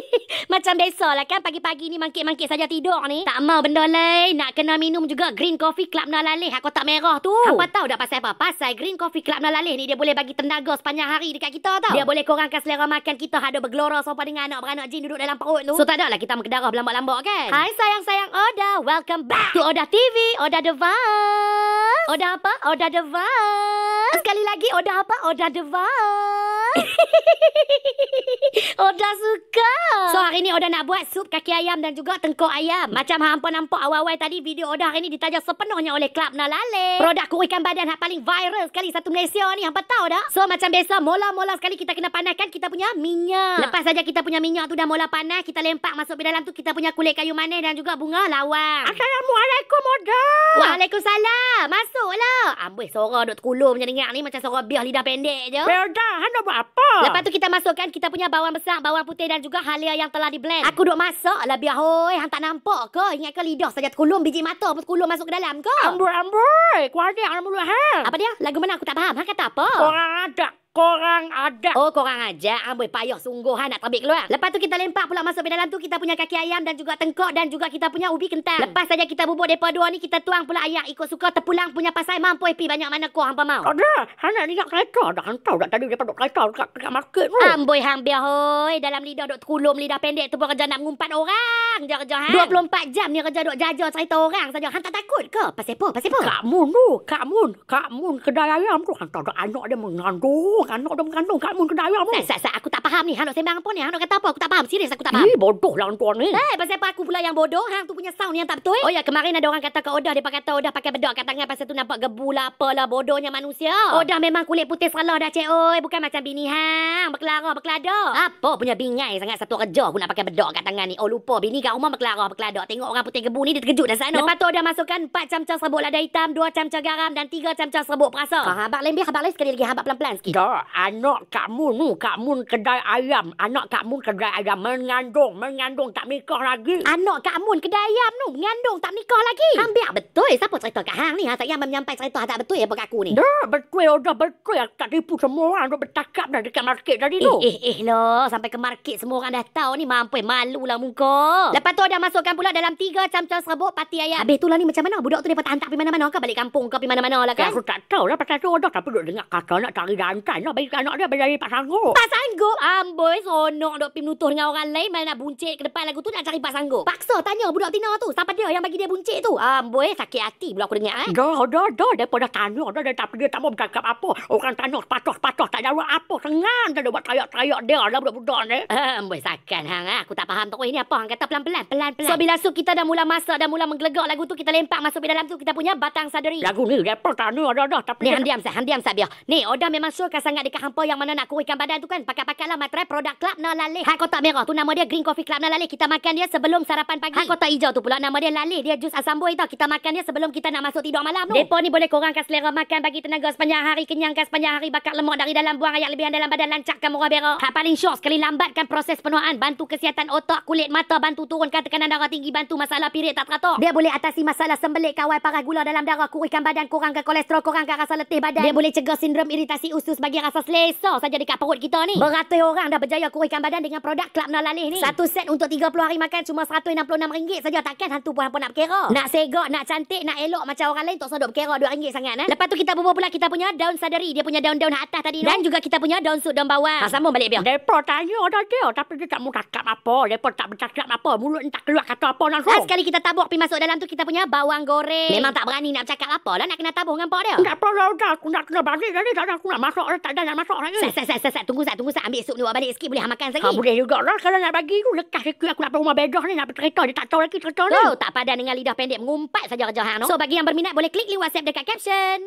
Macam biasa lah kan pagi-pagi ni mangkit-mangkit saja tidur ni. Tak mau benda lain. Nak kena minum juga green coffee club Nalaleh. Hak kotak merah tu. Apa tahu dah pasal apa? Pasal green coffee club Nalaleh ni dia boleh bagi tenaga sepanjang hari dekat kita tau. Dia boleh kurangkan selera makan kita. Ada bergelora sopa dengan anak-beranak jin duduk dalam perut tu. So tak ada lah kita mengedarah berlambak-lambak kan? Hai sayang-sayang Oda. Welcome back to Oda TV. Oda The. Oda apa? Oda The. Sekali lagi Oda apa? Oda The. Oda suka. So hari ni Oda nak buat sup kaki ayam dan juga tengkuk ayam. Macam hampa nampak awal-awal tadi video Oda hari ni ditaja sepenuhnya oleh Club Nalale. Produk kurikan badan yang paling viral sekali satu Malaysia ni. Hampa tahu dah? So macam biasa mula-mula sekali kita kena panaskan kita punya minyak. Lepas saja kita punya minyak tu dah mula panas, kita lempak masuk di dalam tu kita punya kulit kayu manis dan juga bunga lawang. Assalamualaikum, Oda. Waalaikumsalam. Masuklah. Amboi suara duk terkulum macam dengar ni macam suara biar lidah pendek je. Oda, Hana buat apa? Lepas tu kita masukkan kita punya bawang besar, bawang putih dan juga halia yang telah di blend. Aku duk masak lah biar hoi. Hang tak nampak ke? Ingat ke lidah saja terkulum biji mata pun terkulum masuk ke dalam ke? Amboi, amboi. Kuali yang mulut hang. Apa dia? Lagu mana aku tak faham. Hang kata apa? Korang ada. Korang ada. Oh, korang aja. Amboi payah sungguh Han nak terbit keluar. Lepas tu kita lempak pula masuk di dalam tu kita punya kaki ayam dan juga tengkok dan juga kita punya ubi kentang. Lepas saja kita bubuk depa dua ni kita tuang pula air ikut suka terpulang punya pasai mampu pi banyak mana kau hampa mau. Oda, Hana ni kat kereta. Dah hantar dah tadi daripada kereta dekat, dekat market tu. Amboi hang biar hoi dalam lidah duk terkulum lidah pendek tu pun kerja nak mengumpat orang je kerja hang. 24 jam ni kerja duk jaja cerita orang saja. Hang tak takut ke? Pasal apa? Pasal apa? Kak Mun tu, Kak Mun, Kak Mun kedai ayam tu hantar dah anak dia mengandung, anak dia mengandung Kak Mun kedai tu. Sat, sat. Aku tak faham ni. Hang nak sembang apa ni? Hang nak kata apa? Aku tak faham. Serius aku tak faham. Ih, bodoh lah tuan ni. Eh, pasal apa aku pula yang bodoh? Hang tu punya sound yang tak betul. Oh ya, kemarin ada orang kata ke Odah, dia kata Odah pakai bedok kat tangan pasal tu nampak gebu lah apalah bodohnya manusia. Odah memang kulit putih salah dah cik oi, bukan macam bini hang, berkelara berkelada. Apa punya bingai sangat satu kerja aku nak pakai bedok kat tangan ni. Oh lupa bini kat rumah berkelara berkelada. Tengok orang putih gebu ni dia terkejut dah sana. Lepas tu Odah masukkan 4 camca serbuk lada hitam, 2 camca garam dan 3 camca serbuk perasa. Ha, habak lembih, habak lain sekali lagi, habak pelan-pelan sikit. Dah, anak Kak Mun tu, Kak Mun kedai ayam. Anak Kak Mun kedai ayam. Mengandung, mengandung tak nikah lagi. Anak Kak Mun kedai ayam tu Mengandung tak nikah lagi. Biar betul. Siapa cerita kat Hang ni? Tak yang menyampai cerita tak betul apa kat aku ni. Dah, betul, dah betul. Aku tak tipu semua orang. Tu bercakap dah dekat market tadi tu. Eh, eh, eh lo Sampai ke market semua orang dah tahu ni. Mampu malu lah muka. Lepas tu dah masukkan pula dalam tiga camca serbuk pati ayam. Habis tu lah ni macam mana? Budak tu dia patah hantar pergi mana-mana ke? Balik kampung ke pergi mana-mana lah Kan? kan Aku tak tahu lah. Pasal tu dah tapi duk dengar. Kata nak cari jantan nak bagi anak dia bagi Pak Sanggup. Pak sanggup Amboi sonok duk pergi menutuh dengan orang lain Mana nak buncit ke depan lagu tu Nak cari pak sanggup Paksa tanya budak tina tu Siapa dia yang bagi dia buncit tu Amboi sakit hati pula aku dengar eh Dah, dah, dah. Dia pun dah tanya dah. Dia, tapi dia tak mau bercakap apa. Orang tanya patah-patah tak jawab apa. Sengan dia buat tayak-tayak dia lah budak-budak ni. Amboi sakkan hang ah. Aku tak faham tu. Ini apa hang kata pelan-pelan Pelan-pelan So bila sup kita dah mula masak Dah mula menggelegak lagu tu Kita lempak masuk di dalam tu Kita punya batang sadari Lagu ni dia pun tanya dah dah. Tapi Ni dia hang diam sah, hang diam sah biar. Ni Oda memang syurkan sangat dekat hampa yang mana nak kurikan badan tu kan. Pakai-pakai lah materai produk Club Nalaleh. Hai kotak merah tu nama dia Green Coffee Club Nalaleh. Kita makan dia sebelum sarapan pagi. Hai kotak hijau tu pula nama dia Laleh. Dia jus asam buih tau. Kita makan dia sebelum kita nak masuk tidur malam tu. Depo ni boleh kurangkan selera makan bagi tenaga sepanjang hari. Kenyangkan sepanjang hari. Bakat lemak dari dalam buang ayak lebihan dalam badan. Lancarkan murah berak. Hak paling syok sekali lambatkan proses penuaan. Bantu kesihatan otak, kulit mata. Bantu turunkan tekanan darah tinggi. Bantu masalah pirit tak teratur. Dia boleh atasi masalah sembelit kawai parah gula dalam darah. Kurangkan badan. Kurangkan kolesterol. Kurangkan rasa letih badan. Dia boleh cegah sindrom iritasi usus bagi rasa selesa saja dekat perut kita ni. Beratus orang dah berjaya kurangkan badan dengan produk Club Nalalih ni. Satu set untuk 30 hari makan cuma RM166 saja. Takkan hantu pun hampa nak berkira. Nak segak, nak cantik, nak elok macam orang lain tak duk berkira RM2 sangat. Eh? Lepas tu kita bubur pula kita punya daun sadari. Dia punya daun-daun atas tadi tu. Dan juga kita punya daun sut daun bawang. Ha, sambung balik biar. dia pun tanya dah dia. Tapi dia tak mau cakap apa. Dia pun tak bercakap apa. Mulut ni tak keluar kata apa Ha, langsung. sekali kita tabuk pergi masuk dalam tu kita punya bawang goreng. Memang tak berani nak bercakap apa lah. Nak kena tabur dengan pak dia. Tak apa dah. Aku nak kena balik tadi. Tak ada aku nak masuk. Tak ada nak masuk lagi. Sat, sat, sat, sat, sat. Tunggu, sat, tunggu, sat. Ambil sup ni buat balik sikit. Boleh hang makan Ha, lagi. boleh juga lah. Kalau nak bagi tu, lekas sikit aku nak pergi rumah bedah ni. Nak bercerita. Dia tak tahu lagi cerita ni. Oh, tak padan dengan lidah pendek mengumpat saja kerja hang no. So bagi yang berminat boleh klik link WhatsApp dekat caption.